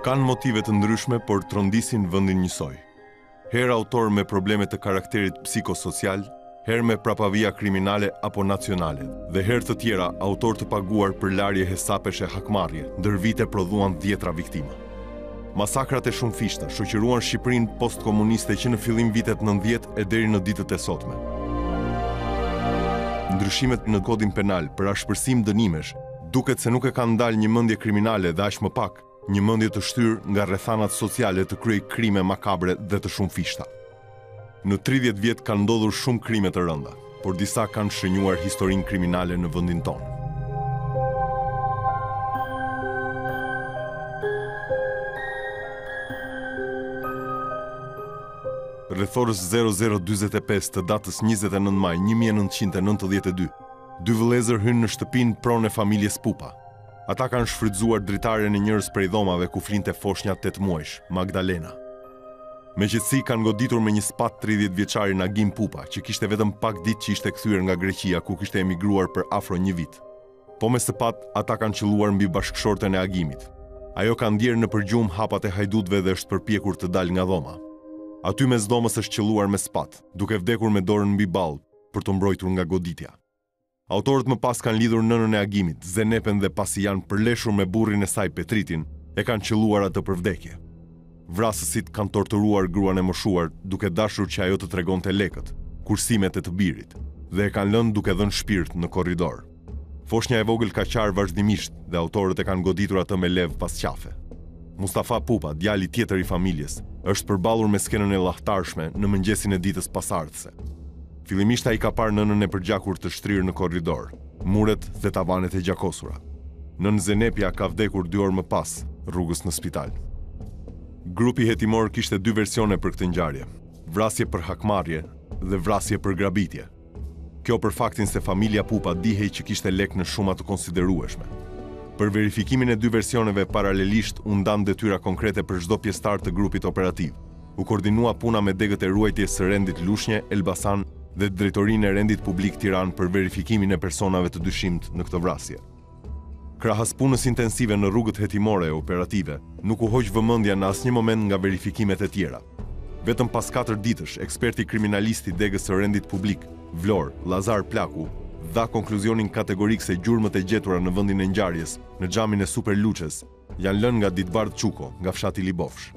Kanë motive të ndryshme, por trondisin vëndin njësoj. Herë autorë me probleme të karakterit psiko-social, herë me prapavija kriminale apo nacionale dhe herë të tjera autorë të paguar për larje hesapesh e hakmarrje, ndër vite prodhuan dhjetra viktima. Masakrat e shumëfishta shoqëruan Shqipërinë postkomuniste që në fillimvitet 90 e deri në ditët e sotme. Ndryshimet në Kodin Penal për ashpërsim dënimesh duket se nuk e kanë ndalë një mendje kriminale dhe aq më pak, Një mëndje të shtyrë nga rrethanat sociale të kryej krime makabre dhe të shumëfishta. Në 30 vjet kanë ndodhur shumë krime të rënda, por disa kanë shënjuar historinë kriminale në vëndin tonë. Rreth orës 0045 të datës 29 maj 1992, dy vëllezër hynë në shtëpinë pronë e familjes Pupa, Ata kanë shfrytëzuar dritaren e njërës prej dhomave ku flinte foshnja tetëmuajshe, Magdalena. Me qetësi kanë goditur me një sëpatë tridhjetëvjeçarin Agim Pupa, që kishte vetëm pak ditë që ishte kthyer nga Greqia ku kishte emigruar për afro një vit. Po me sëpatë, ata kanë qëlluar mbi bashkëshorten e Agimit. Ajo ka ndjerë nëpër gjumë hapat e hajdutëve dhe është përpjekur të dalë nga dhoma. Aty mes dhomës është qëlluar me sëpatë, duke vdekur me dorën mbi ballë për t'u mbrojtur nga goditja. Autorët më pas kanë lidhur nënën e Agimit, Zenepen dhe pasi janë përleshur me burrin e saj Petritin, e kanë qëlluar atë për vdekje. Vrasësit kanë torturuar gruan e moshuar duke dashur që ajo të tregonte lekët, kursimet e të birit, dhe e kanë lënë duke dhënë shpirt në korridor. Foshnja e vogël ka qarë vazhdimisht dhe autorët e kanë goditur atë me levë pas qafe. Mustafa Pupa, djali tjetër i familjes, është përballur me skenën e llahtarshme në mëngjesin e ditës pasardhëse. Fillimisht ai ka parë nënën e përgjakur të shtrirë në korridor, muret dhe tavanet e gjakosura. Nënë Zenepja ka vdekur dy orë më pas, rrugës në spital. Grupi hetimor kishte dy versione për këtë ngjarje, vrasje për hakmarrje dhe vrasje për grabitje. Kjo për faktin se familja Pupa dihej që kishte lekë në shuma të konsiderueshme. Për verifikimin e dy versioneve paralelisht u ndanë detyra konkrete për çdo pjesëtar të grupit operativ. u koordinua puna me degët e Ruajtjes së Rendit Lushnje, Elbasan dhe Drejtorinë e Rendit Publik Tiranë për verifikimin e personave të dyshimtë në këtë vrasje. Krahas punës intensive në rrugët hetimore e operative, nuk u hoq vëmendja në asnjë moment nga verifikimet e tjera. Vetëm pas katër ditësh, eksperti kriminalist i degës së Rendit Publik, Vlorë, Llazar Plaku, dha konkluzionin kategorik se gjurmët e gjetura në vendin e ngjarjes, në xhamin e superluçes, Janë lënë nga Ditbardh Çuko, nga fshati Libofsh.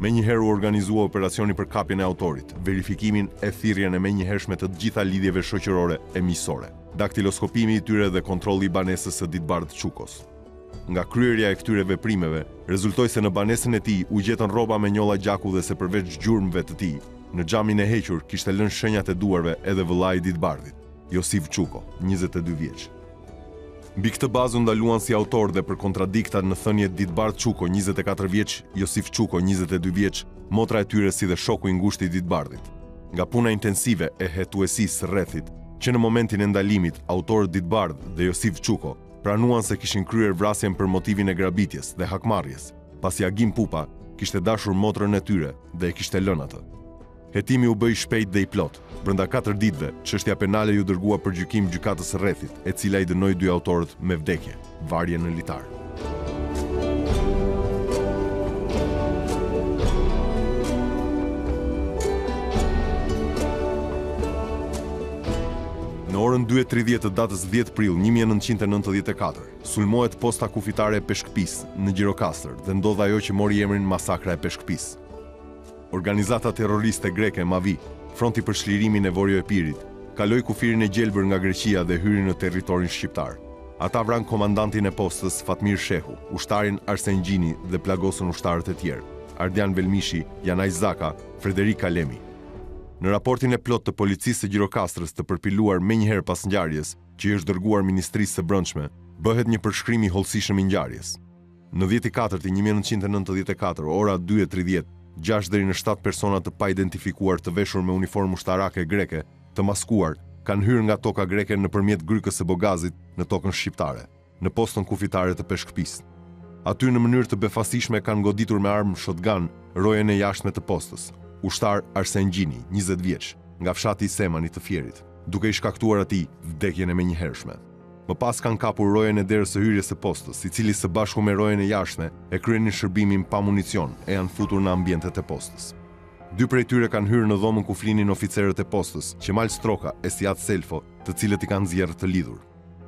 Menjëherë u organizua operacioni për kapjen e autorit, verifikimin e thirrjen e menjëhershme të të gjitha lidhjeve shoqërore e miqësore, daktiloskopimi i tyre dhe kontrolli i banesës së Ditbardh Çukos. Nga kryerja e këtyre veprimeve, rezultoi se në banesën e tij u gjetën rroba me njolla gjaku dhe se përveç gjurmëve të tij, në xhamin e hequr kishte lënë shenjat e duarve edhe vëllai i Ditbardhit, Josif Çuko, njëzet e dy vjeç. Mbi këtë bazë u ndaluan si autorë dhe për kontradikta në thënie Ditbardh Çuko, njëzet e katër vjeç, Josif Çuko, njëzet e dy vjeç, motra e tyre si dhe shoku i ngushtë i Ditbardhit. Nga puna intensive e hetuesisë së rrethit, që në momentin e ndalimit, autorët Ditbardh dhe Josif Çuko pranuan se kishin kryer vrasjen për motivin e grabitjes dhe hakmarrjes, pasi Agim Pupa kishte dashur motrën e tyre dhe e kishte lënë atë. Hetimi u bë i shpejtë dhe i plotë. Brenda katër ditëve, çështja penale iu dërgua për gjykim Gjykatës së Rrethit, e cila i dënoi dy autorët me vdekje, varje në litar. Në orën dy e tridhjetë të datës dhjetë prill një mijë e nëntëqind e nëntëdhjetë e katër, sulmohet posta kufitare e Peshkëpisë, në Gjirokastër, dhe ndodh ajo që mori emrin Masakra e Peshkëpisë. Organizata terroriste greke Mavi, Fronti për Çlirimin e Vorio-Epirit, kaloi kufirin e gjelbër nga Greqia dhe hyri në territorin shqiptar. Ata vranë komandantin e postës, Fatmir Shehu, ushtarin Arsen Gjini dhe plagosën ushtarët e tjerë, Ardian Velmishi, Janaj Zaka, Frederik Kalemi. Në raportin e plotë të Policisë së Gjirokastrës të përpiluar menjëherë pas ngjarjes, që i është dërguar Ministrisë së Brendshme, bëhet një përshkrim i hollësishëm i ngjarjes. Në dhjetë i katërt i një mijë e nëntëqind e nëntëdhjetë e katër, ora dy e tridhjetë, gjashtë deri në shtatë persona të paidentifikuar të veshur me uniformë ushtarake greke, të maskuar, kanë hyrë nga toka greke nëpërmjet grykës së Bogazit në tokën shqiptare, në postën kufitare të Peshkëpisë. Aty në mënyrë të befasishme kanë goditur me armë shotgun rojen e jashtme të postës, ushtar Arsen Gjini, njëzet vjeç, nga fshati i Semanit të Fierit, duke i shkaktuar atij vdekjen e menjëhershme. Më pas kanë kapur rojen e derës së hyrjes së postës, i cili së bashku me rojen e jashtme e kryenin shërbimin pa municion e janë futur në ambientet e postës. Dy prej tyre kanë hyrë në dhomën ku flinin oficerët e postës, Qemal Stroka e Siad Selfo, të cilët i kanë nxjerrë të lidhur.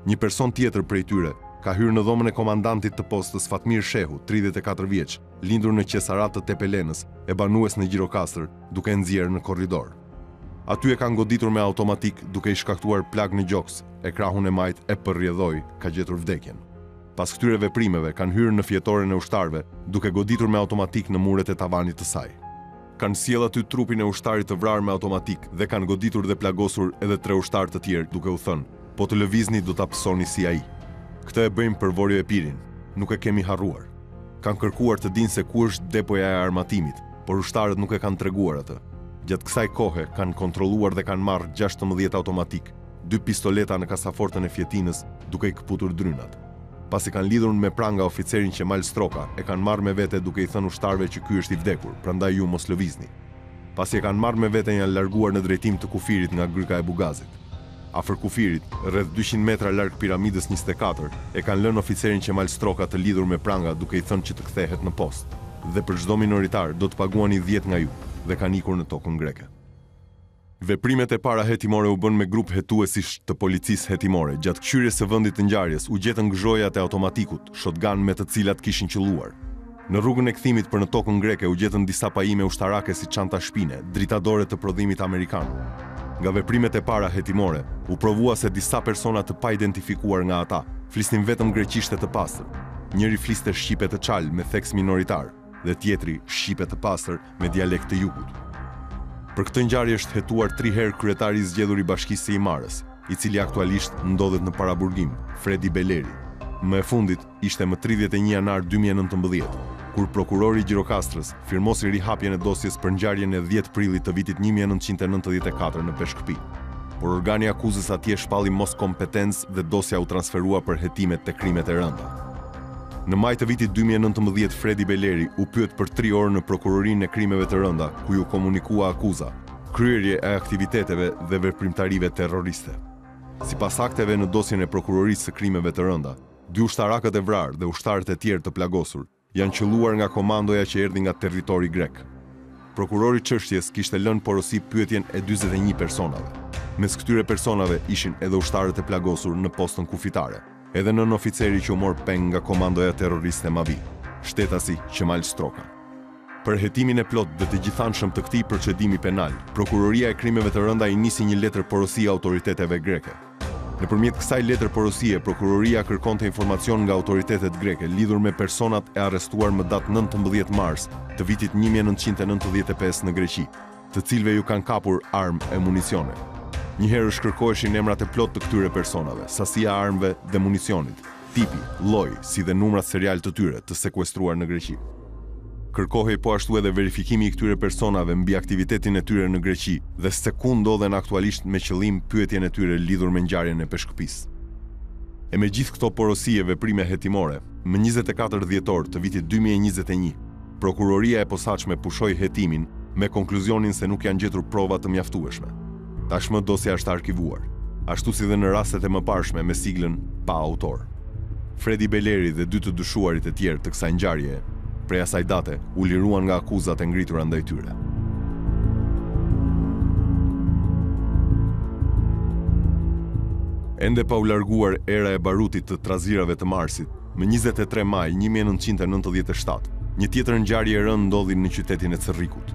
Një person tjetër prej tyre ka hyrë në dhomën e komandantit të postës Fatmir Shehu, tridhjetë e katër vjeç, lindur në Qesarat të Tepelenës e banues në Gjirokastër, duke e nxjerrë në korridor. Aty e kanë goditur me automatik duke i shkaktuar plagë në gjoks, e krahun e majtë e për rrjedhojë ka gjetur vdekjen. Pas këtyre veprimeve kanë hyrë në fjetoren e ushtarëve duke goditur me automatik në muret e tavanit të saj. Kanë sjellë aty trupin e ushtarit të vrarë me automatik dhe kanë goditur dhe plagosur edhe tre ushtarë të tjerë duke u thënë, Po të lëvizni do ta pësoni si ai. Këtë e bëjmë për Vorio Epirin, nuk e kemi harruar. Kanë kërkuar të dinë se ku është depoja e armatimit, por ushtarët nuk e kanë treguar atë. Gjatë kësaj kohe kanë kontrolluar dhe kanë marrë gjashtëmbëdhjetë automatikë, dy pistoleta në kasafortën e fjetinës duke i këputur drynat. Pasi kanë lidhur me pranga oficerin Qemal Stroka, e kanë marrë me vete duke i thënë ushtarëve që ky është i vdekur, prandaj ju mos lëvizni. Pasi e kanë marrë me vete janë larguar në drejtim të kufirit nga Gryka e Bugazit. afër kufirit, rreth dyqind metra larg piramidës njëzet e katër, e kanë lënë oficerin Qemal Stroka të lidhur me pranga duke i thënë që të kthehet në postë. Dhe për çdo minoritar do të paguani dhjetë nga ju. Dhe kanë ikur në tokën greke. Veprimet e para hetimore u bënë me grup hetuesish të policisë hetimore. Gjatë këqyrjes së vendit të ngjarjes, u gjetën gëzhojat e automatikut, shotgun me të cilat kishin qëlluar. Në rrugën e kthimit për në tokën greke u gjetën disa pajime ushtarake si çanta shpine, drita dore të prodhimit amerikan. Nga veprimet e para hetimore, u provua se disa persona të paidentifikuar nga ata, flisnin vetëm greqishte të pastër. Njëri fliste shqipe të çalë me theks minoritar dhe tjetri shqipe të pastër me dialekt të jugut. Për këtë ngjarje është hetuar tri herë kryetari i zgjedhur i bashkisë së Himarës, i cili aktualisht ndodhet në paraburgim, Fredi Beleri. Më e fundit ishte më tridhjetë e një janar dy mijë e nëntëmbëdhjetë, kur prokurori i Gjirokastrës firmosi rihapjen e dosjes për ngjarjen e dhjetë prillit të vitit një mijë e nëntëqind e nëntëdhjetë e katër në Peshkëpi. Por organi i akuzës atje shpalli moskompetencë dhe dosja u transferua për hetime te Krimet e Rënda. Në maj të vitit dy mijë e nëntëmbëdhjetë Fredi Beleri u pyet për tri orë në Prokurorinë e Krimeve të Rënda, ku iu komunikua akuza, kryerje e aktiviteteve dhe veprimtarive terroriste. Sipas akteve në dosjen e Prokurorisë së Krimeve të Rënda, dy ushtarakët e vrarë dhe ushtarët e tjerë të plagosur janë qëlluar nga komandoja që erdhi nga territori grek. Prokurori i çështjes kishte lënë porosi pyetjen e dyzet e një personave. Mes këtyre personave ishin edhe ushtarët e plagosur në postën kufitare. edhe nënoficeri që u mor peng nga komandoja terroriste Mavi, shtetasi Qemal Stroka. Për hetimin e plotë dhe të gjithanshëm të këtij procedimi penal, Prokuroria e Krimeve të Rënda i nisi një letër porosie autoriteteve greke. Nëpërmjet kësaj letër porosie, Prokuroria kërkonte informacion nga autoritetet greke lidhur me personat e arrestuar më datë nëntëmbëdhjetë mars të vitit një mijë e nëntëqind e nëntëdhjetë e pesë në Greqi, të cilëve iu kanë kapur armë e municione. Njëherësh kërkoheshin emrat e plotë të këtyre personave, sasia e armëve dhe municionit, tipi, lloji, si dhe numrat serialë të tyre të sekuestruar në Greqi. Kërkohej po ashtu edhe verifikimi i këtyre personave mbi aktivitetin e tyre në Greqi dhe se ku ndodhen aktualisht me qëllim pyetjen e tyre lidhur me ngjarjen e Peshkëpisë. E me gjithë këto porosi e veprime hetimore, më njëzet e katër dhjetor të vitit dy mijë e njëzet e një, Prokuroria e Posaçme pushoi hetimin me konkluzionin se nuk janë gjetur prova të mjaftueshme. Tashmë dosja është arkivuar, ashtu si dhe në rastet e mëparshme me siglën pa autor. Fredi Beleri dhe dy të dyshuarit e tjerë të kësaj ngjarjeje, prej asaj date u liruan nga akuzat e ngritura ndaj tyre. Ende pa u larguar era e barutit të trazirave të Marsit, Më njëzet e tre maj një mijë e nëntëqind e nëntëdhjetë e shtatë, një tjetër ngjarje e rëndë ndodhi në qytetin e Cërrikut.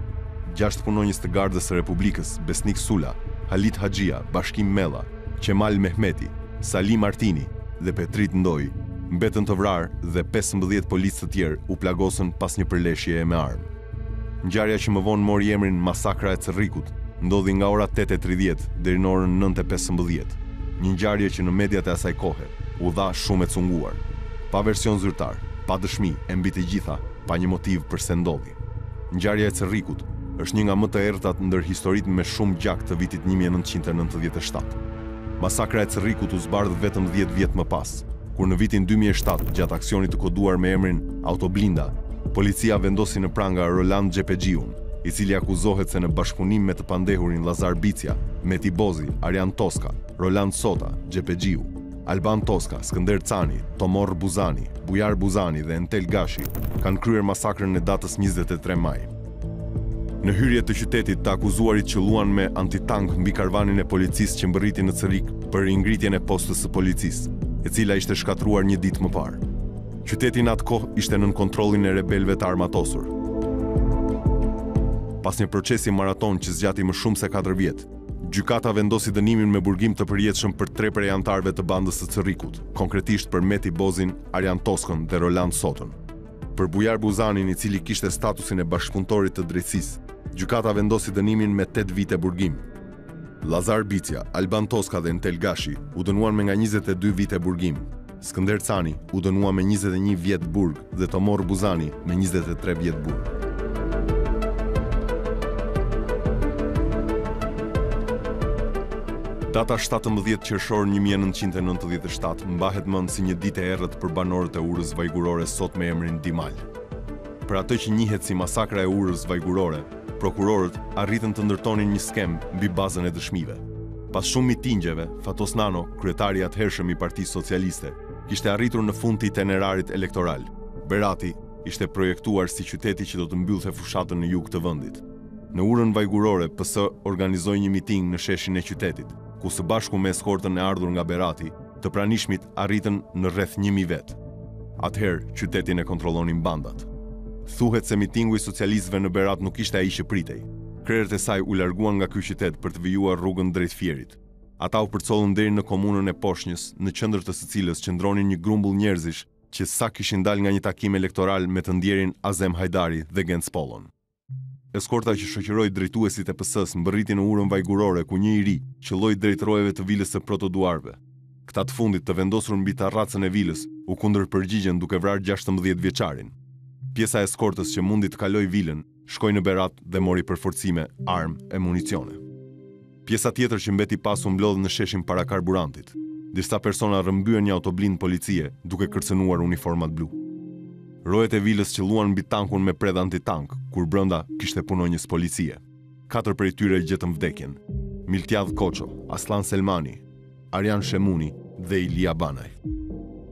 Gjashtë punonjës të Gardës së Republikës, Besnik Sula, Halit Haxhia, Bashkim Mella, Qemal Mehmeti, Sali Martini dhe Petrit Ndoi, mbetën të vrarë dhe pesëmbëdhjetë policë të tjerë u plagosën pas një përleshjeje me armë. Ngjarja që më vonë mori emrin Masakra e Cërrikut, ndodhi nga ora tetë e tridhjetë deri në orën nëntë e pesëmbëdhjetë, një ngjarje që në mediat e asaj kohe u dha shumë e cunguar. Pa version zyrtar, pa dëshmi e mbi të gjitha, pa një motiv përse ndodhi. Ngjarja e Cërrikut është një nga më të errëtat ndër historitë me shumë gjak të vitit një mijë e nëntëqind e nëntëdhjetë e shtatë. Masakra e Cërrikut u zbardh vetëm dhjetë vjet më pas, kur në vitin dy mijë e shtatë gjatë aksionit të koduar me emrin Autoblinda, policia vendosi në pranga Roland Xhepexhiun, i cili akuzohet se në bashkëpunim me të pandehurin Lazar Bicja, Meti Bozi, Arjan Toska, Roland Sota, Xhepexhiu, Alban Toska, Skënder Cani, Tomorr Buzani, Bujar Buzani dhe Entel Gashi kanë kryer masakrën e datës njëzet e tre maj. Në hyrje të qytetit, të akuzuarit qëlluan me antitank mbi karvanin e policisë që mbërriti në Cërrik për ringritjen e postës së policisë, e cila ishte shkatërruar një ditë më parë. Qyteti në atë kohë ishte nën kontrollin e rebelëve të armatosur. Pas një procesi maraton që zgjati më shumë se 4 vjet, gjykata vendosi dënimin me burgim të përjetshëm për tre prej anëtarëve të bandës së Cërrikut, konkretisht për Meti Bozin, Arjan Toskën dhe Roland Sotën. Për Bujar Buzanin, i cili kishte statusin e bashkëpunëtorit të drejtësisë, gjykata vendosi dënimin me tetë vite burgim. Lazar Bicja, Alban Toska dhe Entel Gashi u dënuan me nga njëzet e dy vite burgim. Skënder Cani u dënua me njëzet e një vjet burg dhe Tomorr Buzani me njëzet e tre vjet burg. Data shtatëmbëdhjetë qershor një mijë e nëntëqind e nëntëdhjetë e shtatë, Shtatë, mbahet mend si një ditë e errët për banorët e Urës Vajgurore sot me emrin Dimal. Për atë që njihet si masakra e Urës Vajgurore, prokurorët arritën të ndërtonin një skemë mbi bazën e dëshmive. Pas shumë mitingjeve, Fatos Nano, kryetari i atëhershëm i Partisë Socialiste, kishte arritur në fund të itenerarit elektoral. Berati ishte projektuar si qyteti që do të mbyllte fushatën në jug të vendit. Në Urën Vajgurore, PS organizoi një miting në sheshin e qytetit, ku së bashku me eskortën e ardhur nga Berati, të pranishmit arritën në rreth një mijë vetë. Atëherë, qytetin e kontrollonin bandat. Thuhet se mitingu i socialistëve në Berat nuk ishte ai që pritej. Krerët e saj u larguan nga ky qytet për të vijuar rrugën drejt Fierit. Ata u përcollën deri në komunën e Poshnjës, në qendër të së cilës qëndronin një grumbull njerëzish që sa kishin dalë nga një takim elektoral me të ndjerin Azem Hajdari dhe Genc Pollon. Eskorta që shoqëroi drejtuesit e PS-së mbërriti në Urën Vajgurore ku një i ri qëlloi drejt rojeve të vilës së Protoduarëve. Këta të fundit të vendosur mbi tarracën e vilës u kundërpërgjigjën duke vrarë gjashtëmbëdhjetë vjeçarin. Pjesa e eskortës që mundi të kalojë vilën shkoi në Berat dhe mori përforcime, armë e municione. Pjesa tjetër që mbeti pas u mblodh në sheshin para karburantit. Disa persona rrëmbyen një autoblindë policie, duke kërcënuar uniformat blu. Rojet e vilës qëlluan mbi tankun me predhë antitank, kur brenda kishte punonjës policie. Katër prej tyre gjetën vdekjen. Miltiadh Koço, Asllan Selmani, Arjan Shemuni dhe Ilia Banaj.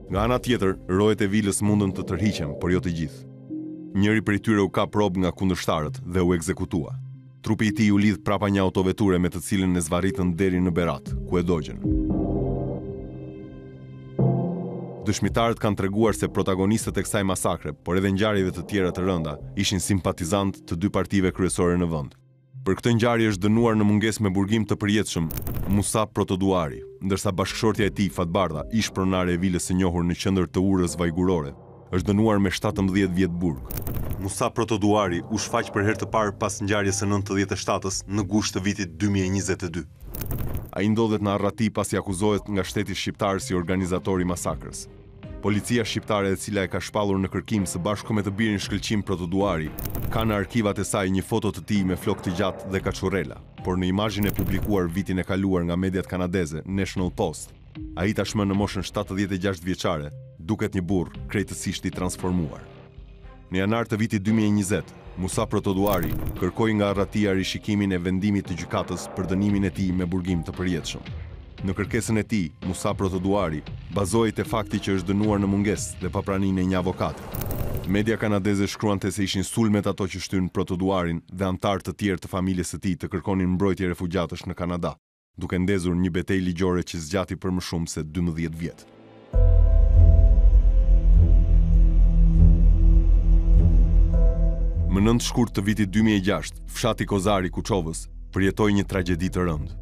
Nga ana tjetër, rojet e vilës mundën të tërhiqen, por jo të gjithë. Njëri prej tyre u kap rob nga kundërshtarët dhe u ekzekutua. Trupi i tij u lidh prapa një autoveture me të cilën e zvarritën deri në Berat, ku e dogjën. Dëshmitarët kanë treguar se protagonistët e kësaj masakre, por edhe ngjarjeve të tjera të rënda, ishin simpatizantë të dy partive kryesore në vend. Për këtë ngjarje është dënuar në mungesë me burgim të përjetshëm Musa Protoduari, ndërsa bashkëshortja e tij, Fatbardha, ish-pronare e vilës së njohur në qendër të Urës Vajgurore, Është dënuar me shtatëmbëdhjetë vjet burg. Musa Protoduari u shfaq për herë të parë pas ngjarjes së nëntëdhjetë e shtatës në gusht të vitit dy mijë e njëzet e dy. Ai ndodhet në arrati pasi akuzohet nga shteti shqiptar si organizator i masakrës. Policia shqiptare e cila e ka shpallur në kërkim së bashku me të birin Shkëlqim Protoduari, ka në arkivat e saj një foto të tij me flokë të gjatë dhe kaçurrela, por në imazhin e publikuar vitin e kaluar nga mediat kanadeze National Post, Ai tashmë në moshën shtatëdhjetë e gjashtë vjeçare duket një burrë krejtësisht i transformuar. Në janar të vitit dy mijë e njëzet, Musa Protoduari kërkoi nga arratia rishikimin e vendimit të gjykatës për dënimin e tij me burgim të përjetshëm. Në kërkesën e tij, Musa Protoduari bazohej te fakti që është dënuar në mungesë dhe pa praninë e një avokati. Media kanadeze shkruante se ishin sulmet ato që shtynë Protoduarin dhe anëtarë të tjerë të familjes së tij të kërkonin mbrojtje refugjatësh në Kanada. duke ndezur një betejë ligjore që zgjati për më shumë se dymbëdhjetë vjet. Më nëntë shkurt të vitit 2006, fshati Kozar i Kuçovës përjetoi një tragjedi të rëndë.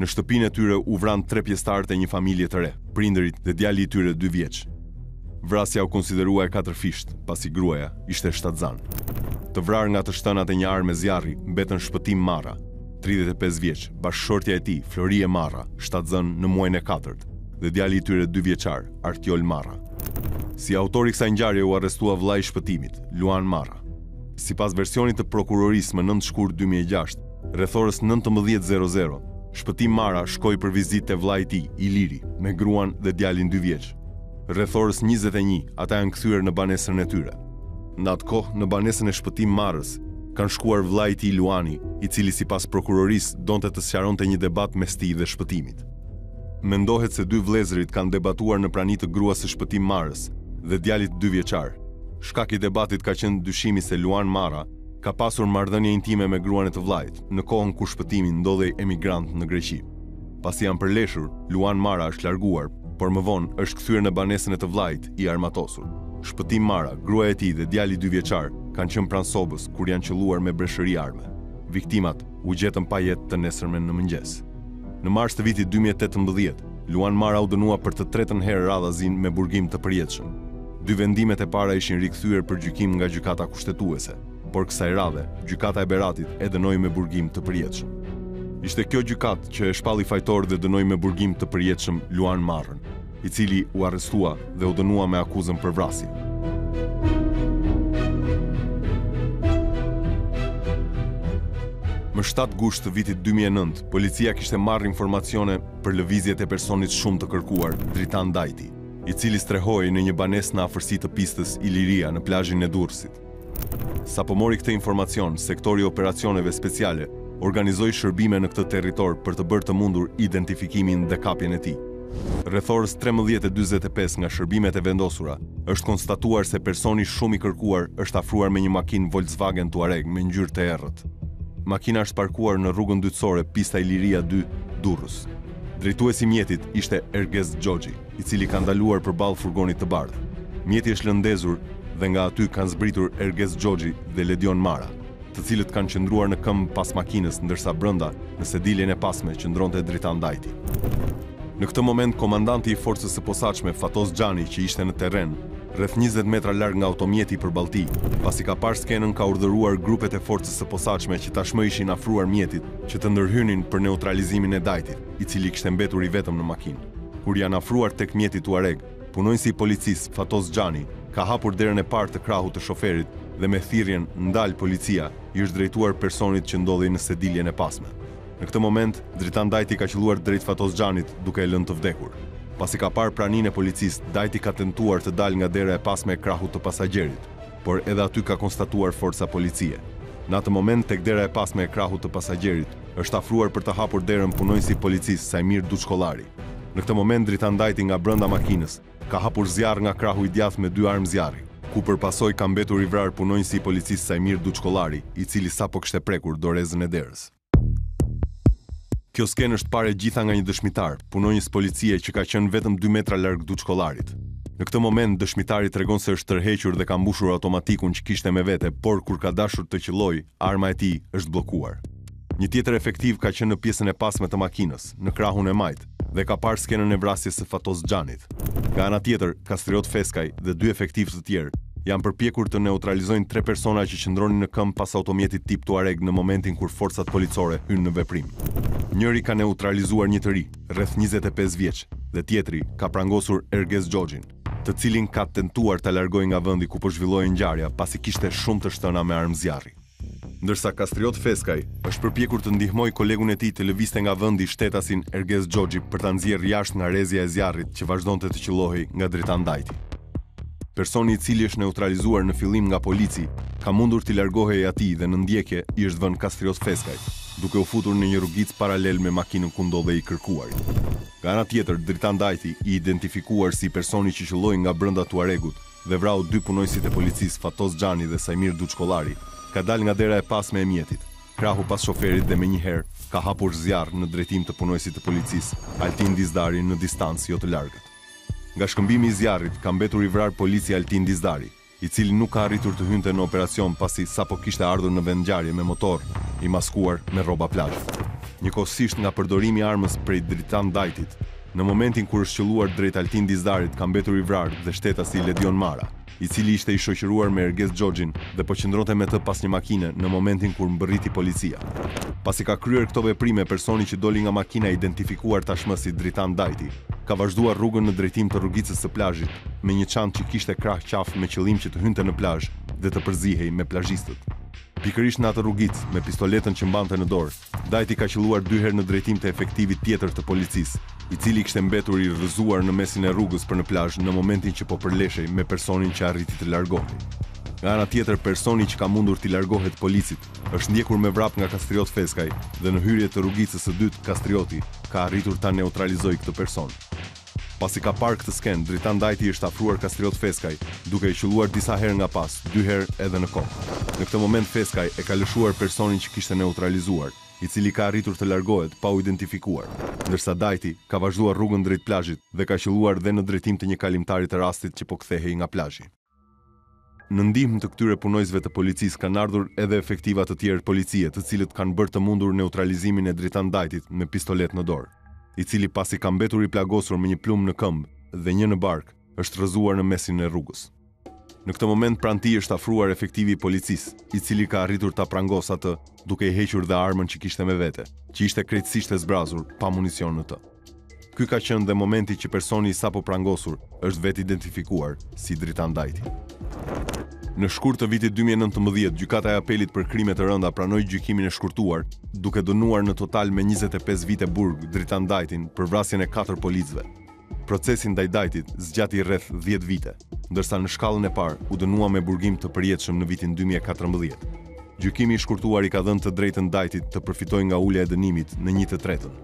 Në shtëpinë e tyre u vranë tre pjesëtarët e një familje të re, prindërit dhe djali i tyre dy vjeç. Vrasja u konsiderua e katërfishtë, pasi gruaja ishte shtatzënë. Të vrarë nga të shtënat e një arme zjarri, mbetën Shpëtim Marra, tridhjetë e pesë vjeç, bashkëshortja e tij, Florie Marra, shtatzënë në muajin e katërt, dhe djali i tyre dy vjeçar, Artjol Marra. Si autor i kësaj ngjarje u arrestua vëllai i Shpëtimit, Luan Marra. Sipas versionit të prokurorisë më nëntë shkurt dy mijë e gjashtë, rreth orës nëntëmbëdhjetë zero zero, Shpëtim Marra shkoi për vizitë te vëllai i tij, Iliri, me gruan dhe djalin dy vjeç. Rreth orës njëzet e një, ata janë kthyer në banesën e tyre. Në atë kohë, në banesën e Shpëtim Marrës, kanë shkuar vëllai i tij Luani, i cili sipas prokurorisë donte të sqaronte një debat mes tij dhe Shpëtimit. Mendohet se dy vëllezërit kanë debatuar në prani të gruas së Shpëtim Marrës dhe djalit dy vjeçar. Shkak i debatit ka qenë dyshimi se Luan Marra ka pasur marrëdhënie intime me gruan e të vëllait, në kohën kur Shpëtimi ndodhej emigrant në Greqi. Pasi janë përleshur, Luan Marra është larguar, por më vonë është kthyer në banesën e të vëllait, i armatosur. Shpëtim Marra, gruaja e tij dhe djali dyvjeçar kanë qenë pranë sobës kur janë qëlluar me breshëri arme. Viktimat u gjetën pa jetë të nesërmen në mëngjes. Në mars të vitit dy mijë e tetëmbëdhjetë, Luan Marra u dënua për të tretën herë radhazi me burgim të përjetshëm. Dy vendimet e para ishin rikthyer për gjykim nga Gjykata Kushtetuese. por kësaj radhe, Gjykata e Beratit e dënoi me burgim të përjetshëm. Ishte kjo gjykatë që e shpalli fajtor dhe dënoi me burgim të përjetshëm Luan Marrën, i cili u arrestua dhe u dënua me akuzën për vrasje. Më shtatë gusht të vitit dy mijë e nëntë, policia kishte marrë informacione për lëvizjet e personit shumë të kërkuar, Dritan Dajti, i cili strehohej në një banesë në afërsi të pistës Iliria në plazhin e Durrësit. Sapo mori këtë informacion, Sektori i Operacioneve Speciale organizoi shërbime në këtë territor për të bërë të mundur identifikimin dhe kapjen e tij. Rreth orës trembëdhjetë e dyzet e pesë nga shërbimet e vendosura, është konstatuar se personi shumë i kërkuar është afruar me një makinë Volkswagen Touareg me ngjyrë të errët. Makina është parkuar në rrugën dytësore Pista Iliria dy, Durrës. Drejtues i mjetit ishte Erges Xhoxhi. i cili ka ndaluar përballë furgonit të bardhë. Mjeti është lënë ndezur dhe nga aty kanë zbritur Erges Xhoxhi dhe Ledion Mara, të cilët kanë qëndruar në këmbë pas makinës ndërsa brenda në sediljen e pasme qëndronte Dritan Dajti. Në këtë moment komandanti i Forcës së Posaçme, Fatos Xhani që ishte në terren, rreth njëzet metra larg nga automjeti i përballti, pasi ka parë skenën ka urdhëruar grupet e Forcës së Posaçme që tashmë ishin afruar mjetit që të ndërhynin për neutralizimin e Dajtit, i cili kishte mbetur i vetëm në makinë. Kur janë afruar tek mjeti Tuareg, punonjësi i policisë, Fatos Xhani, ka hapur derën e parë të krahut të shoferit dhe me thirrjen Ndal policia, i është drejtuar personit që ndodhej në sediljen e pasme. Në këtë moment, Dritan Dajti ka qëlluar drejt Fatos Xhanit, duke e lënë të vdekur. Pasi ka parë praninë e policisë, Dajti ka tentuar të dalë nga dera e pasme e krahut të pasagjerit. por edhe aty ka konstatuar forca policie. Në atë moment, tek dera e pasme e krahut të pasagjerit, është afruar për të hapur derën punonjësi i policisë, Saimir Duçkollari. Në këtë moment, Dritan Dajti nga brenda makinës, ka hapur zjarr nga krahu i djathtë me dy armë zjarri, ku për pasojë ka mbetur i vrarë punonjësi i policisë Saimir Duçkollari, i cili sapo kishte prekur dorezën e derës. Kjo skenë është parë e gjitha nga një dëshmitar, punonjës policie që ka qenë vetëm dy metra larg Duçkollarit. Në këtë moment, dëshmitari tregon se është tërhequr dhe ka mbushur automatikun që kishte me vete, por kur ka dashur të qëllojë, arma e tij është bllokuar. Një tjetër efektiv ka qenë në pjesën e pasme të makinës, në krahun e majtë, dhe ka parë skenën e vrasjes së Fatos Xhanit. Nga ana tjetër, Kastriot Feskaj dhe dy efektivë të tjerë janë përpjekur të neutralizojnë tre persona që qëndronin në këmbë pas automjetit tip Tuareg në momentin kur forcat policore hynë në veprim. Njëri ka neutralizuar një të ri, rreth njëzet e pesë vjeç, dhe tjetri ka prangosur Erges Xhoxhin, të cilin ka tentuar ta largojë nga vendi ku po zhvillohej ngjarja pasi kishte shumë të shtëna me armë zjarri. Ndërsa Kastriot Feskaj është përpjekur të ndihmojë kolegun e tij të lëvizte nga vendi shtetasin Erges Xhoxhi për ta nxjerrë jashtë nga rrezja e zjarrit që vazhdonte të qëllohej nga Dritan Dajti. Personi i cili është neutralizuar në fillim nga polici ka mundur t'i largohej atij dhe në ndjekje i është vënë Kastriot Feskaj, duke u futur në një rrugicë paralele me makinën ku ndodhej i kërkuari. Nga ana tjetër, Dritan Dajti, i identifikuar si personi që qëlloi nga brenda Tuaregut, dhe vrau dy punonjësit e policisë Fatos Xhani dhe Saimir Duçkollari, ka dalë nga dera e pasme e mjetit, krahu pas shoferit dhe menjëherë ka hapur zjarr në drejtim të punonjësit të policisë, Altin Dizdari në distancë jo të largët. Nga shkëmbimi i zjarrit ka mbetur i vrarë polici Altin Dizdari, i cili nuk ka arritur të hynte në operacion pasi sapo kishte ardhur në vendngjarje me motor, i maskuar me rroba plazhi. Njëkohësisht nga përdorimi i armës prej Dritan Dajtit, Në momentin kur është qëlluar drejt Altin Dizdarit ka mbetur i vrarë dhe shtetasi Ledion Mara, i cili ishte i shoqëruar me Erges Xhoxhin dhe po qëndronte me të pas një makine në momentin kur mbërriti policia. Pasi ka kryer këto veprime personi që doli nga makina i identifikuar tashmë si Dritan Dajti, ka vazhduar rrugën në drejtim të rrugicës së plazhit me një çantë që kishte krahëqafë me qëllim që të hynte në plazh dhe të përzihej me plazhistët. Pikërisht në atë rrugicë, me pistoletën që mbante në dorë, Dajti ka qëlluar dy herë në drejtim të efektivit tjetër të policisë, i cili kishte mbetur i rrëzuar në mesin e rrugës për në plazh në momentin që po përleshej me personin që arriti të largohej. Nga ana tjetër, personi që ka mundur t'i largohet policit, është ndjekur me vrap nga Kastriot Feskaj dhe në hyrje të rrugicës së dytë Kastrioti ka arritur ta neutralizojë këtë person. Pasi ka parë këtë skenë, Dritan Dajti i është afruar Kastriot Feskaj, duke e qëlluar disa herë nga pas, dy herë edhe në kokë. Në këtë moment Feskaj e ka lëshuar personin që kishte neutralizuar, i cili ka arritur të largohet pa u identifikuar, ndërsa Dajti ka vazhduar rrugën drejt plazhit dhe ka qëlluar dhe në drejtim të një kalimtari të rastit që po kthehej nga plazhi. Në ndihmë të këtyre punonjësve të policisë kanë ardhur edhe efektiva të tjerë policie të cilët kanë bërë të mundur neutralizimin e Dritan Dajtit me pistoletë në dorë, i cili pasi ka mbetur i plagosur me një plumb në këmbë dhe një në bark, është rrëzuar në mesin e rrugës. Në këtë moment pranë tij është afruar efektivi i policisë, i cili ka arritur ta prangosë atë, duke i hequr dhe armën që kishte me vete, që ishte krejtësisht e zbrazur, pa municion në të. Ky ka qenë dhe momenti që personi i sapoprangosur është vetidentifikuar si Dritan Dajti. Në shkurt të vitit dy mijë e nëntëmbëdhjetë, Gjykata e Apelit për Krime të Rënda pranoi gjykimin e shkurtuar, duke dënuar në total me njëzet e pesë vite burg Dritan Dajtin për vrasjen e katër policëve. Procesi ndaj Dajtit zgjati rreth dhjetë vite, ndërsa në shkallën e parë u dënua me burgim të përjetshëm në vitin dy mijë e katërmbëdhjetë. Gjykimi i shkurtuar i ka dhënë të drejtën Dajtit të përfitojë nga ulja e dënimit në një të tretën.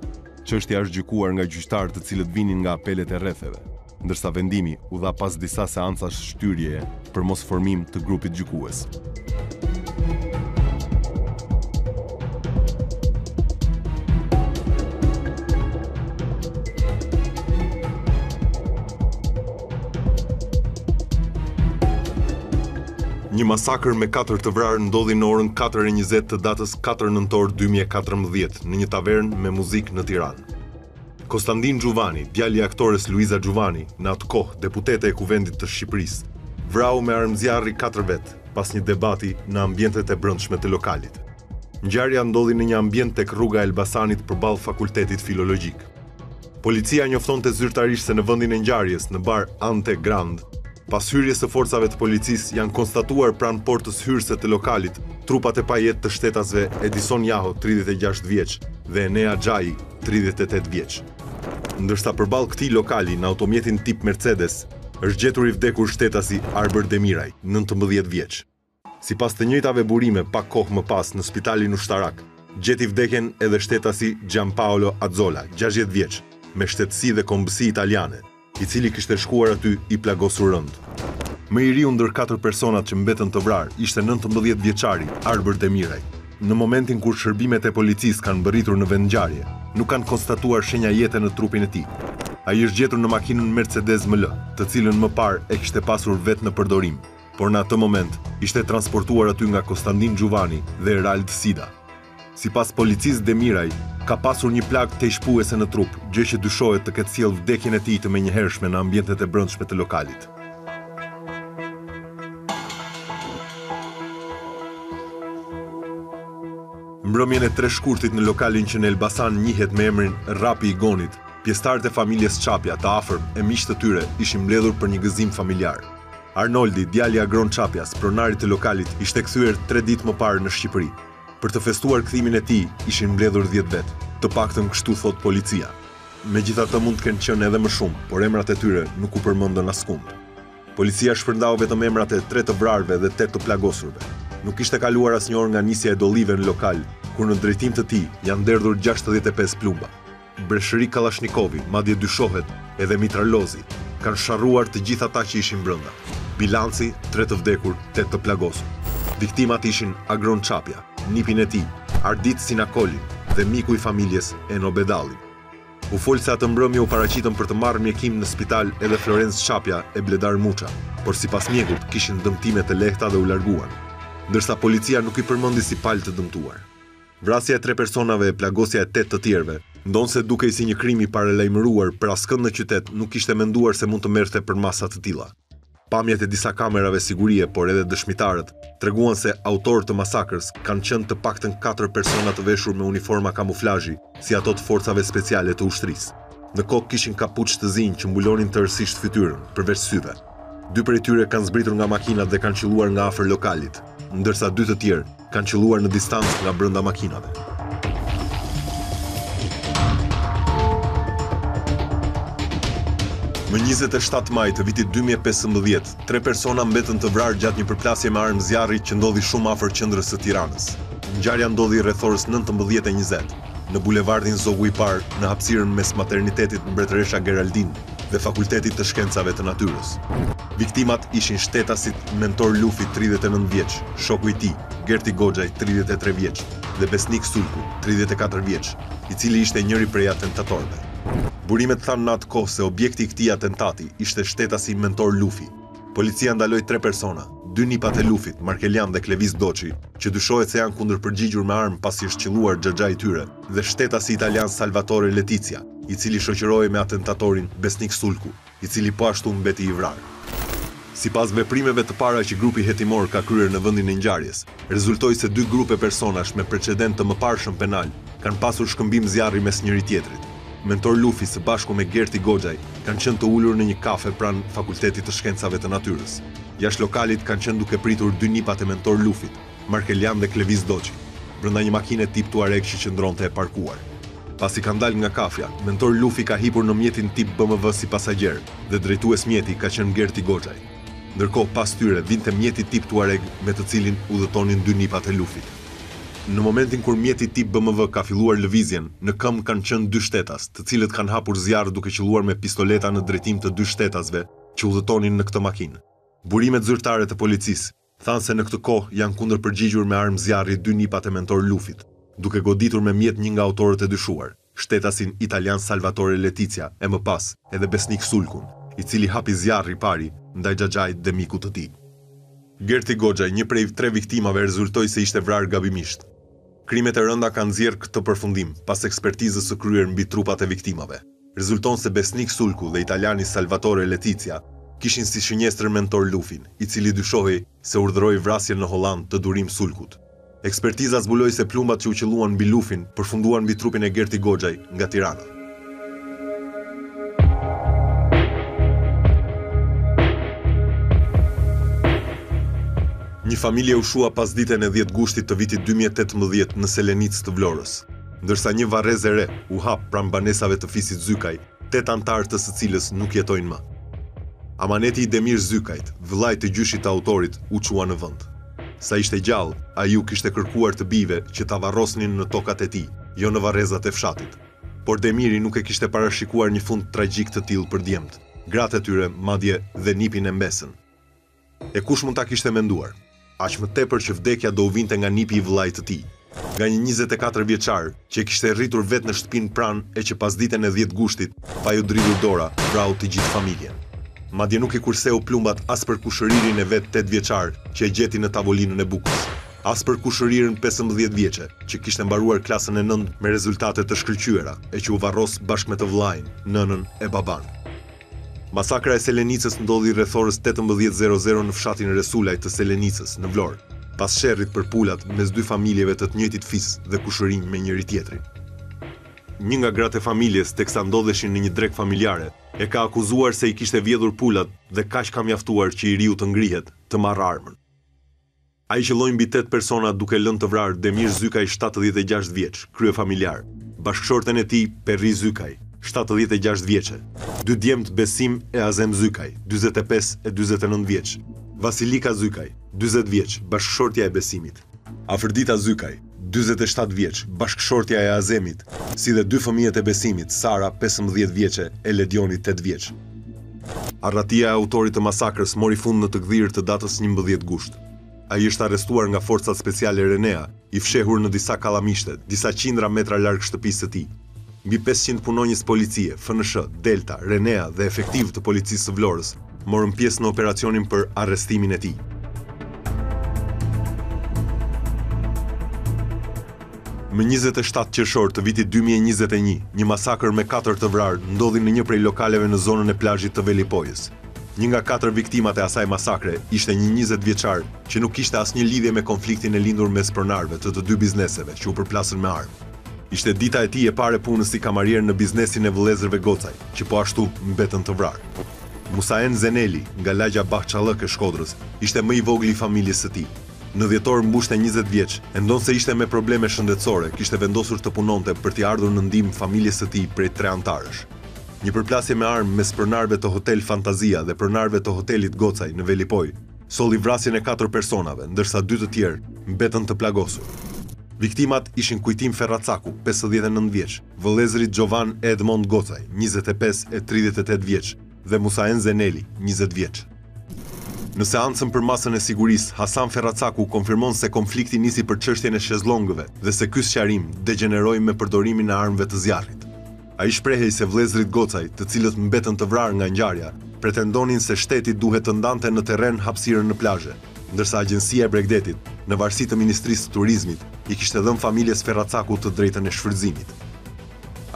Çështja është gjykuar nga gjyqtarë të cilët vinin nga apelet e rretheve, ndërsa vendimi u dha pas disa seancash shtyrjeje për mosformim të trupit gjykues. Një masakër me katër të vrarë ndodhi në orën 4.20 të datës 4 nëntor 2014 në një tavernë me muzikë në Tiranë. Kostandin Xhuvani, djali i aktores Luiza Xhuvani, në atë kohë deputete e kuvendit të Shqipërisë, vrau me armë zjarri 4 vetë pas një debati në ambientet e brendshme të lokalit. Ngjarja ndodhi në një ambient tek rruga e Elbasanit përballë Fakultetit Filologjik. Policia njoftonte zyrtarisht se në vendin e ngjarjes, në bar Ante Grand, pas hyrjes së forcave të policisë janë konstatuar pranë portës hyrëse të lokalit trupat e pajetë të shtetasve Edison Jaho, tridhjetë e gjashtë vjeç, dhe Enea Xhaja, tridhjetë e tetë vjeç. Ndërsa përballë këtij lokali në automjetin tip Mercedes është gjetur i vdekur shtetasi Arbër Demiraj, nëntëmbëdhjetë vjeç. Sipas të njëjtave burime pak kohë më pas në spitalin ushtarak, gjeti vdekjen edhe shtetasi Gianpaolo Azzola, gjashtëdhjetë vjeç, me shtetësi dhe kombësi italiane, i cili kishte shkuar aty i plagosur rëndë. Më i riu ndër katër personat që mbetën të vrarë ishte nëntëmbëdhjetë vjeçari Arbër Demiraj. Në momentin kur shërbimet e policisë kanë mbërritur në vendngjarje, nuk kanë konstatuar shenja jete në trupin e tij. Ai është gjetur në makinën Mercedes ML, të cilën më parë e kishte pasur vetë në përdorim. por në atë moment ishte transportuar aty nga Kostandin Xhuvani dhe Erald Sida. Sipas policisë Demiraj ka pasur një plagë tejshpuese në trup, gjë që dyshohet të ketë sjellë vdekjen e tij të menjëhershme në ambientet e brendshme të lokalit. Mbrëmjen e tre shkurtit në lokalin që në Elbasan njihet me emrin Rrapi i Gonit, pjesëtarët e familjes Çapja, të afërm e miq të tyre ishin mbledhur për një gëzim familjar. Arnoldi, djalë i Agron Çapjas, pronarit të lokalit, ishte kthyer tre ditë më parë në Shqipëri. Për të festuar kthimin e tij, ishin mbledhur dhjetë vetë, të paktën kështu thotë policia. Megjithatë mund të kenë qenë edhe më shumë, por emrat e tyre nuk u përmendën askund. Policia shpërndau vetëm emrat e tre të vrarëve dhe tetë të plagosurve. Nuk kishte kaluar asnjë orë nga nisja e dollive në lokal, kur në drejtim të tij janë derdhur gjashtëdhjetë e pesë plumba. Breshëri kallashnikovi, madje dyshohet edhe mitralozi, kanë sharruar të gjithë ata që ishin brenda. Bilanci, tre të vdekur, tetë të plagosur. Viktimat ishin Agron Çapja, nipin e tij, Ardit Sinakoli dhe miku i familjes, Eno Bedalli. U fol se atë mbrëmje u paraqitën për të marrë mjekim në spital edhe Florenc Çapja e Bledar Muça, por sipas mjekut kishin dëmtime të lehta dhe u larguan, ndërsa policia nuk i përmendi si palë të dëmtuar. Vrasja e tre personave e plagosja e tetë të tjerëve, ndonëse dukej si një krim i paralajmëruar, por askënd në qytet nuk kishte menduar se mund të merrte përmasa të tilla. Pamjet e disa kamerave sigurie, por edhe dëshmitarët, treguan se autorë të masakrës kanë qenë të paktën katër persona të veshur me uniforma kamuflazhi, si ato të Forcave Speciale të Ushtrisë. Në kokë kishin kapuçë të zinj që mbulonin tërësisht fytyrën, përveç syve. Dy prej tyre kanë zbritur nga makinat dhe kanë qëlluar nga afër lokalit, ndërsa dy të tjerë, Kanë qëlluar në distancë nga brenda makinave. Më 27 maj të vitit 2015, tre persona mbetën të vrarë gjatë një përplasje me armë zjarri që ndodhi shumë afër qendrës së Tiranës. Ngjarja ndodhi rreth orës nëntëmbëdhjetë e njëzet. në bulevardin Zogu i Parë në hapësirën mes Maternitetit Mbretëresha Geraldinë dhe Fakultetit të Shkencave të Natyrës. Viktimat ishin shtetasit Mentor Lufi tridhjetë e nëntë vjeç, shoku i tij, Gerti Goxhaj tridhjetë e tre vjeç dhe Besnik Sulku tridhjetë e katër vjeç, i cili ishte njëri prej atentatorëve. Burimet thanë në atë kohë se objekti i këtij atentati ishte shtetasi Mentor Lufi. Policia ndaloi tre persona, dy nipat e Lufit, Markeljan dhe Klevis Doçi, që dyshohet se janë kundërpërgjigjur me armë pasi është qëlluar xhaxhai i tyre, dhe shtetasi italian Salvatore Letizia, i cili shoqërohej me atentatorin Besnik Sulku, i cili po ashtu mbeti i vrarë. Sipas veprimeve të para që grupi hetimor ka kryer në vendin e ngjarjes, rezultoi se dy grupe personash me precedentë të mëparshëm penal kanë pasur shkëmbim zjarri mes njëri-tjetrit. Mentor Lufi së bashku me Gerti Goxhaj kanë qenë të ulur në një kafe pranë Fakultetit të Shkencave të Natyrës. Jashtë lokalit kanë qenë duke pritur dy nipat e Mentor Lufit, Markeljan dhe Klevis Doçi, brenda një makine tip Tuareg që qëndronte e parkuar. Pasi kanë dalë nga kafja, Mentor Lufi ka hipur në mjetin tip BMW si pasagjer dhe drejtues mjeti ka qenë Gerti Goxhaj. Ndërkohë pas tyre vinte mjeti tip Tuareg me të cilin udhëtonin dy nipat e Lufit. Në momentin kur mjeti tip BMW ka filluar lëvizjen, në këmbë kanë qenë dy shtetas, të cilët kanë hapur zjarr duke qëlluar me pistoleta në drejtim të dy shtetasve që udhëtonin në këtë makinë. Burimet zyrtare të policisë thanë se në këtë kohë janë kundërpërgjigjur me armë zjarri dy nipat e Mentor Lufit, duke goditur me mjet një nga autorët e dyshuar, shtetasin italian Salvatore Letizia e më pas edhe Besnik Sulkun, i cili hapi zjarr i pari ndaj xhaxhait dhe mikut të tij. Gerti Goxhaj, një prej tre viktimave rezultoi se ishte vrarë gabimisht. Krimet e rënda kanë nxjerrë këtë përfundim, pas ekspertizës së kryer mbi trupat e viktimave, rezulton se Besnik Sulku dhe italiani Salvatore Letizia kishin si shënjestër Mentor Lufin, i cili dyshohej se urdhëroi vrasjen në Holandë të Durim Sulkut. Ekspertiza zbuloi se plumbat që u qëlluan mbi Lufin përfunduan mbi trupin e Gerti Goxhaj nga Tirana. Një familje u shua pasditen e dhjetë gushtit të vitit dy mijë e tetëmbëdhjetë në Selenicë të Vlorës, ndërsa një varrezë e re u hap pranë banesave të fisit Zykaj, tetë anëtarë të së cilës nuk jetojnë më. Amaneti i Demir Zykajt, vëllai i gjyshit të autorit, u çua në vend. Sa ishte gjallë, ai u kishte kërkuar të bijve që ta varrosnin në tokat e tij, jo në varrezat e fshatit. Por Demiri nuk e kishte parashikuar një fund tragjik të tillë për djemtë, gratë e tyre, madje dhe nipin e mbesën. E kush mund ta kishte menduar? Aq më tepër që vdekja do u vinte nga nipi i vëllait të tij, nga një njëzet e katër vjeçar që e kishte rritur vetë në shtëpinë pranë e që pasditen e dhjetë gushtit pa iu dridhur dora, vrau të gjithë familjen. Madje nuk i kurseu plumbat as për kushëririn e vet tetë vjeçar që e gjeti në tavolinën e bukës. As për kushërirën pesëmbëdhjetë vjeçe, që kishte mbaruar klasën e nëntë me rezultate të shkëlqyera e që u varros bashkë me të vëllain, nënën e babanë. Masakra e Selenicës ndodhi rreth orës tetëmbëdhjetë zero zero në fshatin Resulaj të Selenicës, në Vlorë, pas sherrit për pulat mes dy familjeve të të njëjtit fis dhe kushërinj me njëri-tjetrin. Një nga gratë e familjes, teksa ndodheshin në një drekë familjare, e ka akuzuar se i kishte vjedhur pulat dhe kaq ka mjaftuar që i riu të ngrihet, të marrë armën. Ai qëlloi mbi tetë persona duke lënë të vrarë Demir Zykaj shtatëdhjetë e gjashtë vjeç, kryefamiljar, bashkëshorten e tij, Perri Zykaj, shtatëdhjetë e gjashtë vjeçe, dy djemtë Besim e Azem Zykaj, dyzet e pesë e dyzet e nëntë vjeç, Vasilika Zykaj, dyzet vjeç, bashkëshortja e Besimit. Afërdita Zykaj, dyzet e shtatë vjeç, bashkëshortja e Azemit, si dhe dy fëmijët e Besimit, Sara, pesëmbëdhjetë vjeçe, e Ledionit, tetë vjeç. Arratia e autorit të masakrës mori fund në të gdhirë të datës njëmbëdhjetë gusht. Ai është arrestuar nga Forcat Speciale Renea, i fshehur në disa kallamishte, disa qindra metra larg shtëpisë së tij. Mbi pesëqind punonjës policie, FNSH, Delta, Renea dhe efektivë të Policisë së Vlorës morën pjesë në operacionin për arrestimin e tij. Më njëzet e shtatë qershor të vitit dy mijë e njëzet e një, një masakër me katër të vrarë ndodhi në një prej lokaleve në zonën e plazhit të Velipojës. Një nga katër viktimat e asaj masakre ishte një njëzet vjeçar që nuk kishte asnjë lidhje me konfliktin e lindur mes pronarëve të të dy bizneseve që u përplasën me armë. Ishte dita e tij e parë e punës si kamarier në biznesin e vëllezërve Gocaj, që po ashtu mbetën të vrarë. Musaen Zeneli, nga lagja Bahçallëk e Shkodrës, ishte më i vogli i familjes së tij. Në dhjetor mbushte njëzet vjeç e ndonëse ishte me probleme shëndetësore, kishte vendosur të punonte për t'i ardhur në ndihmë familjes së tij prej tre anëtarësh. Një përplasje me armë mes pronarëve të Hotel Fantazia dhe pronarëve të Hotelit Gocaj në Velipojë, solli vrasjen e katër personave, ndërsa dy të tjerë mbetën të plagosur. Viktimat ishin Kujtim Ferracaku, pesëdhjetë e nëntë vjeç, vëllezërit Xhovan e Edmond Gocaj, njëzet e pesë e tridhjetë e tetë vjeç, dhe Musaen Zeneli, njëzet vjeç. Në seancën për masën e sigurisë, Hasan Ferracaku konfirmon se konflikti nisi për çështjen e shezllongëve dhe se ky sqarim degjeneroi me përdorimin e armëve të zjarrit. Ai shprehej se vëllezërit Gocaj, të cilët mbetën të vrarë nga ngjarja, pretendonin se shteti duhet të ndante në terren hapësirën në plazhe, ndërsa Agjencia e Bregdetit, në varësi të Ministrisë së Turizmit, i kishte dhënë familjes Ferracaku të drejtën e shfrytëzimit.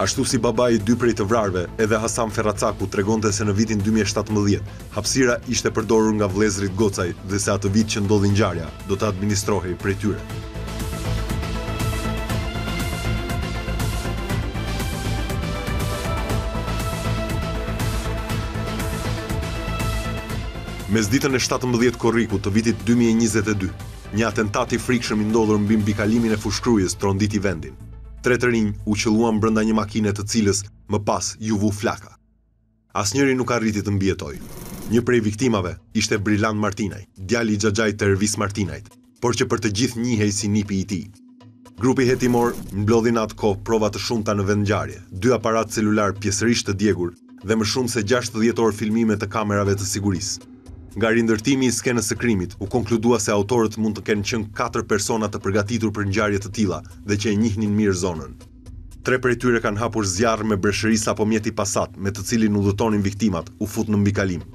Ashtu si babai i dy prej të vrarëve, edhe Hasan Ferracaku tregonte se në vitin dy mijë e shtatëmbëdhjetë, Hapësira ishte përdorur nga vëllezërit Gocaj dhe se atë vit që ndodhi ngjarja, do të administrohej prej tyre. Mesditën e shtatëmbëdhjetë korrikut të vitit dy mijë e njëzet e dy, një atentat i frikshëm i ndodhur mbi mbikalimin e Fushë-Krujës tronditi vendin. Tre të rinj u qëlluan brenda një makine të cilës më pas iu vu flaka. Asnjëri nuk arriti të mbijetojë. Një prej viktimave ishte Brilant Martinaj, djali i xhaxhait të Ervis Martinajt, por që për të gjithë njihej si nipi i tij. Grupi hetimor mblodhi në atë kohë prova të shumta në vendngjarje, dy aparate celularë pjesërisht të djegur dhe më shumë se gjashtëdhjetë orë filmime të kamerave të sigurisë. Nga rindërtimi i skenës së krimit u konkludua se autorët mund të kenë qenë katër persona të përgatitur për ngjarje të tilla dhe që e njihnin mirë zonën. Tre prej tyre kanë hapur zjarr me breshëri sapo mjeti Passat me të cilin udhëtonin viktimat u fut në mbikalim.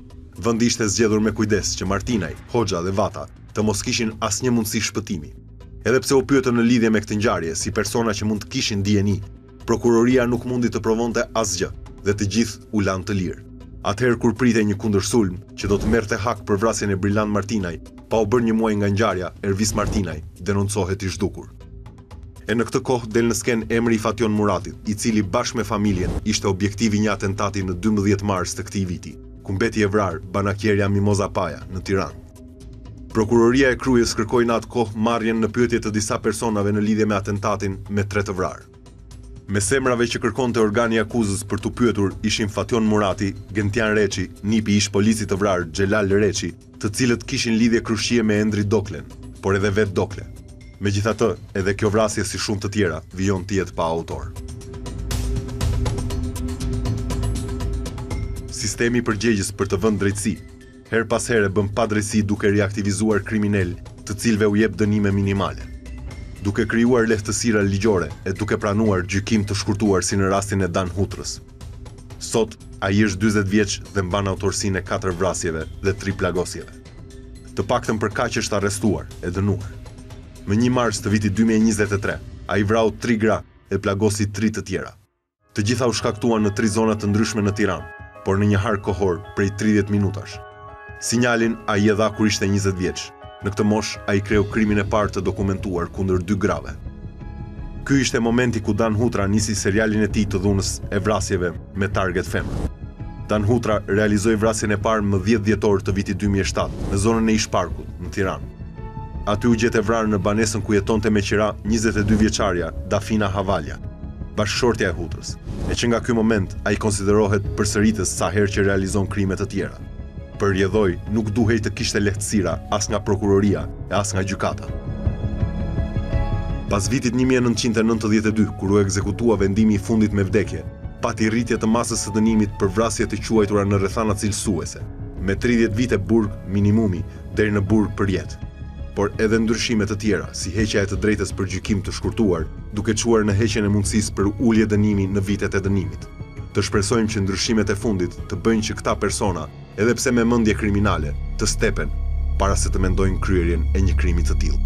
Vendi ishte zgjedhur me kujdes që Martinaj, Hoxha dhe Vata të mos kishin asnjë mundësi shpëtimi. Edhe pse u pyetën në lidhje me këtë ngjarje si persona që mund të kishin dijeni, prokuroria nuk mundi të provonte asgjë dhe të gjithë u lanë të lirë. Atëherë kur pritej një kundërsulm që do të merrte hak për vrasjen e Brilant Martinaj, pa u bërë një muaj nga ngjarja, Ervis Martinaj denoncohet i zhdukur. E në këtë kohë del në skenë emri i Fatjon Muratit, i cili bashkë me familjen ishte objektiv i një atentati në dymbëdhjetë mars të këtij viti, ku mbeti e vrarë banakierja Mimoza Paja, në Tiranë. Prokuroria e Krujës kërkoi në atë kohë marrjen në pyetje të disa personave në lidhje me atentatin me tre të vrarë. Mes emrave që kërkonte organi i akuzës për t'u pyetur ishin Fatjon Murati, Gentian Reçi, nipi i ish-policit të vrarë Xhelal Reçi, të cilët kishin lidhje krushqie me Endri Doklen, por edhe vetë Dokle. Megjithatë, edhe kjo vrasje si shumë të tjera, vijon të jetë pa autor. Sistemi përgjegjës për të vënë drejtësi, herë pas herë bën padrejtësi duke riaktivizuar kriminelë të cilëve u jep dënime minimale, duke krijuar lehtësira ligjore e duke pranuar gjykim të shkurtuar si në rastin e Dan Hutrës. Sot, ai është dyzet vjeç dhe mban autorësinë e katër vrasjeve dhe tri plagosjeve. Të paktën për kaq është arrestuar e dënuar. Më një mars të vitit dy mijë e njëzet e tre, ai vrau tri gra e plagosi tri të tjera. Të gjitha u shkaktuan në tri zona të ndryshme në Tiranë, por në një hark kohor prej tridhjetë minutash. Sinjalin ai e dha kur ishte njëzet vjeç. Në këtë moshë ai kreu krimin e parë të dokumentuar kundër dy grave. Ky ishte momenti ku Dan Hutra nisi serialin e tij të dhunës e vrasjeve me target femra. Dan Hutra realizoi vrasjen e parë më dhjetë dhjetor të vitit dy mijë e shtatë në zonën e ish-Parkut, në Tiranë. Aty u gjet e vrarë në banesën ku jetonte me qira njëzet e dy vjeçarja Dafina Havalja, bashkëshortja e Hutrës, e që nga ky moment ai konsiderohet përsëritës sa herë që realizon krime të tjera. Për rrjedhojë nuk duhej të kishte lehtësira as nga prokuroria e as nga gjykata. Pas vitit një mijë e nëntëqind e nëntëdhjetë e dy, kur u ekzekutua vendimi i fundit me vdekje, pati rritje të masës së dënimit për vrasje të quajtura në rrethana cilësuese, me tridhjetë vite burg minimumi deri në burg përjetë, por edhe ndryshime të tjera, si heqja e të drejtës për gjykim të shkurtuar, duke çuar në heqjen e mundësisë për ulje dënimi në vitet e dënimit. Të shpresojmë që ndryshimet e fundit të bëjnë që këta persona, edhe pse me mendje kriminale, të stepen para se të mendojnë kryerjen e një krimi të tillë.